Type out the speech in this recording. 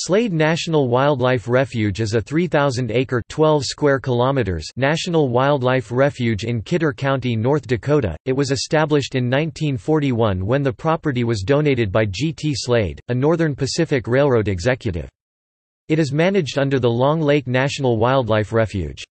Slade National Wildlife Refuge is a 3,000-acre (12 square kilometers) national wildlife refuge in Kidder County, North Dakota. It was established in 1941 when the property was donated by G. T. Slade, a Northern Pacific Railroad executive. It is managed under the Long Lake National Wildlife Refuge.